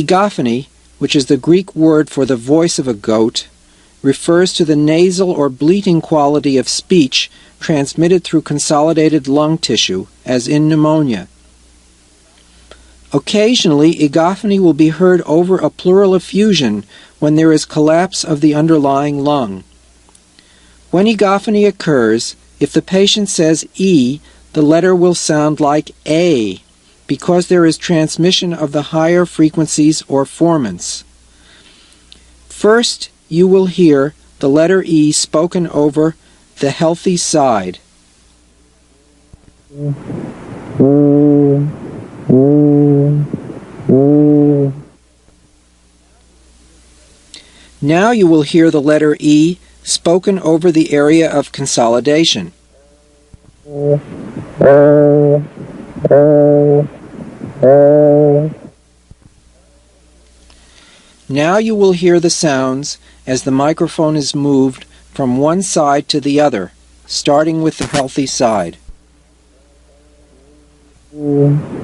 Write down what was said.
Egophony, which is the Greek word for the voice of a goat, refers to the nasal or bleating quality of speech transmitted through consolidated lung tissue, as in pneumonia. Occasionally, egophony will be heard over a pleural effusion when there is collapse of the underlying lung. When egophony occurs, if the patient says E, the letter will sound like A because there is transmission of the higher frequencies or formants. First, you will hear the letter E spoken over the healthy side. Now you will hear the letter E spoken over the area of consolidation. Uh, now you will hear the sounds as the microphone is moved from one side to the other, starting with the healthy side. Mm-hmm.